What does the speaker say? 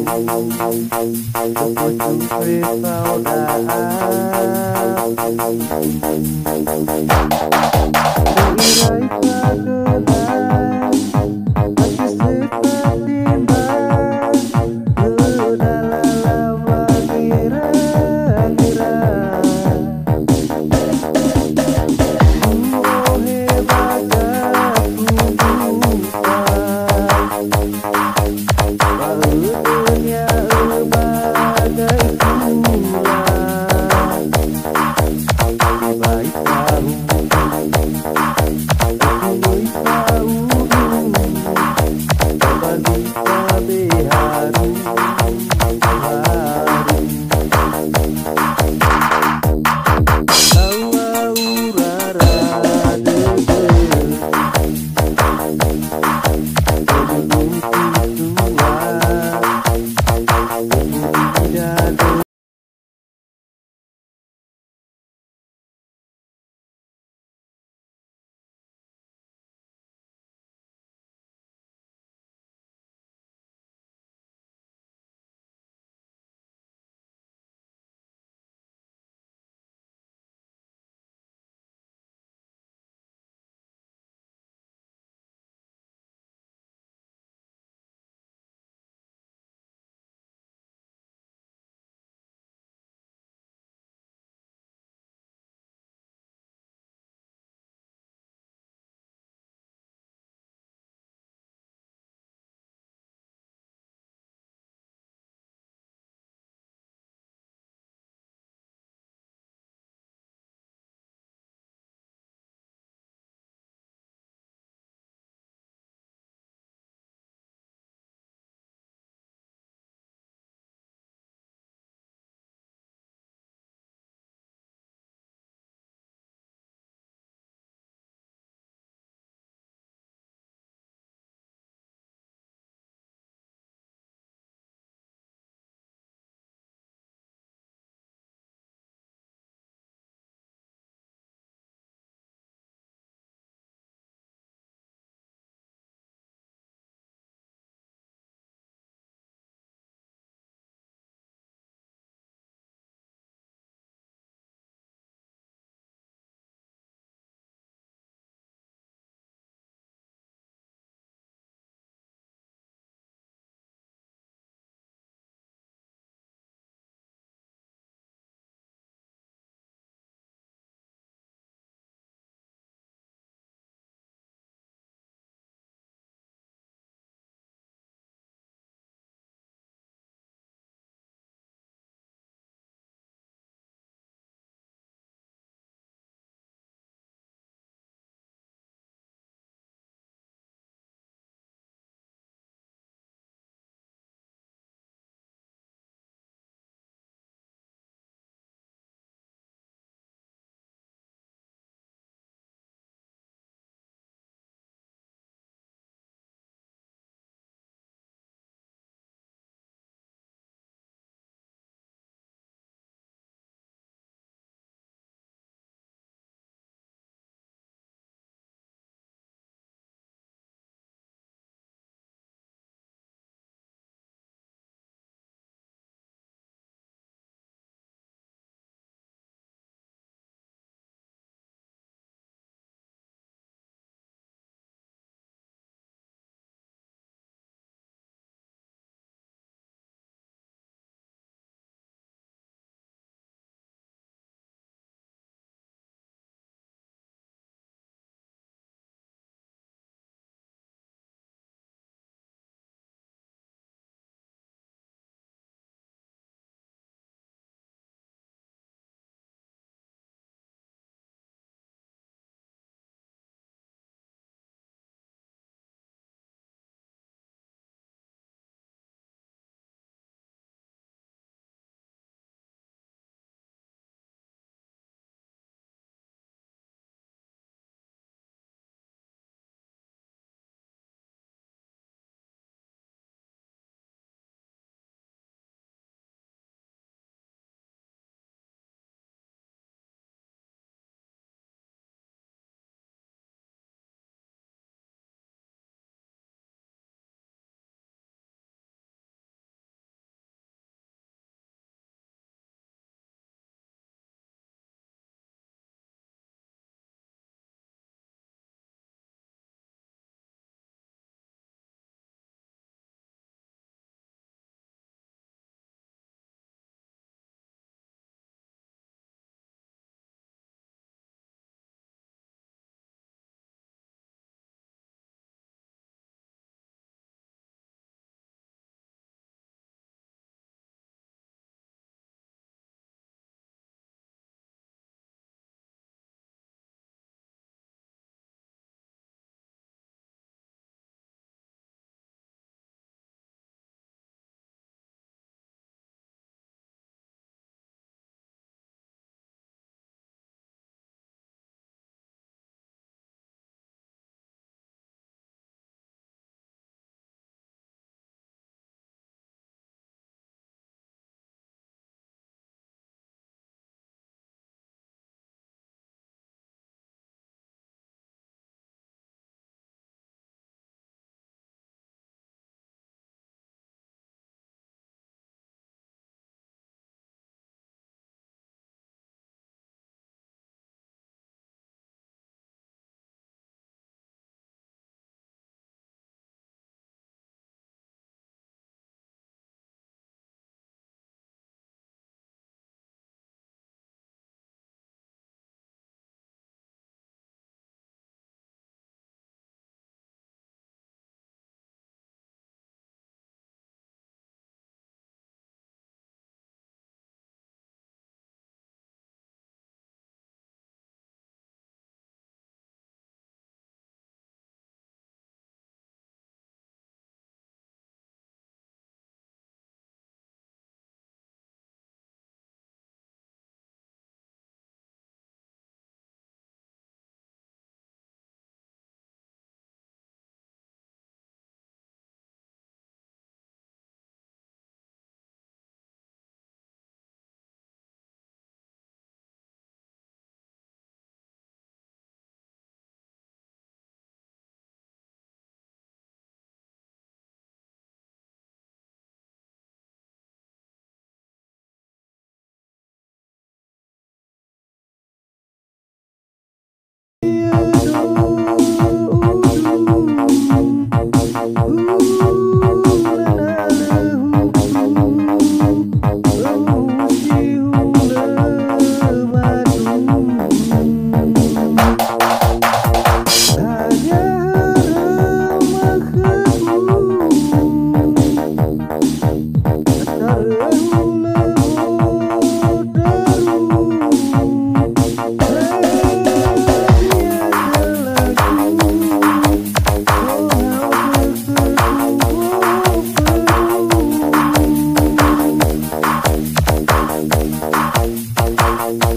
Without